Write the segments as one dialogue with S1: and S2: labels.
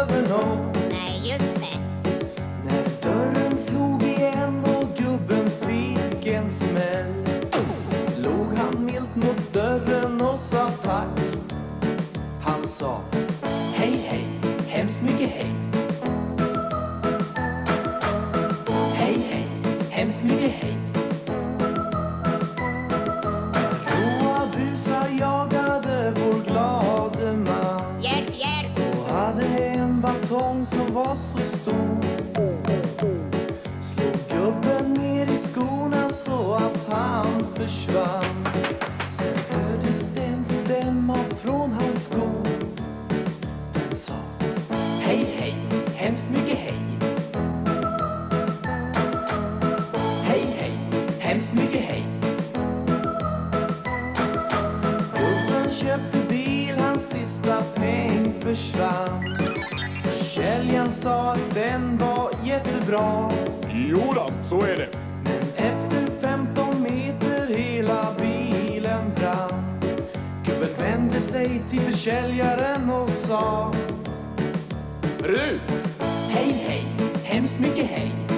S1: klaga över nåt.
S2: Nej, just det.
S1: När dörren slog igen och gubben fick en smäll log han milt mot dörren och sa tack. Han sa hej hej, hemskt mycket hej. Hej hej, hemskt mycket hej. Som var så stor. Slog gubben ner i skorna så att han försvann. Sen hördes det en stämma från hans skor. Den sa Hej hej, hemskt mycket hej. Hej hej, hemskt mycket hej. Jättebra
S3: Jo då, så är det.
S1: Men efter 15 meter hela bilen brann Gubben vände sig till försäljaren och sa
S3: du!
S1: Hej hej, hemskt mycket Hej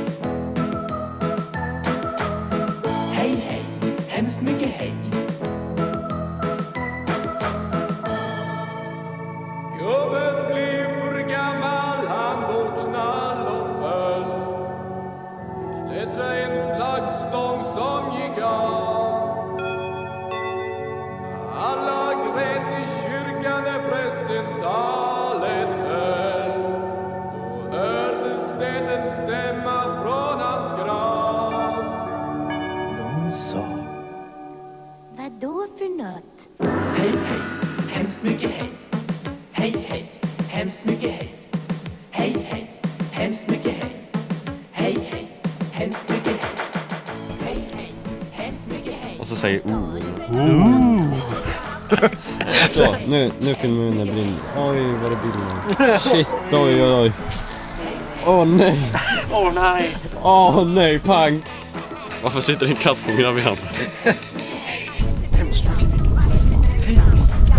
S3: för
S2: något?
S1: Hej hej, hemskt mycket hej Hej hej, hemskt mycket hej Hej hej, hemskt mycket hej Hej hej, hemskt mycket hej Hej hej, hemskt mycket hej
S4: Och så säger oh. Så, nu, nu filmar vi när det brinner. Oj, vad det brinner. Shit, oj, oj, oj. Åh nej.
S5: Åh nej!
S4: Åh nej, pang. Varför sitter en katt på mina ben?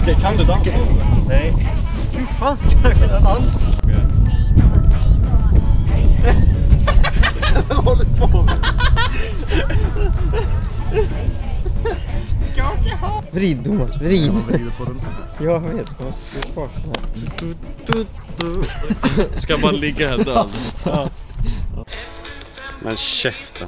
S6: Okej, kan du dansa? Nej. Hur fan ska jag kunna dansa? Jag håller på med.
S4: Vrid Thomas, vrid.
S6: vrider på den.
S4: Jag vet, jag måste kvar så här. Ska bara ligga här död. Men käften.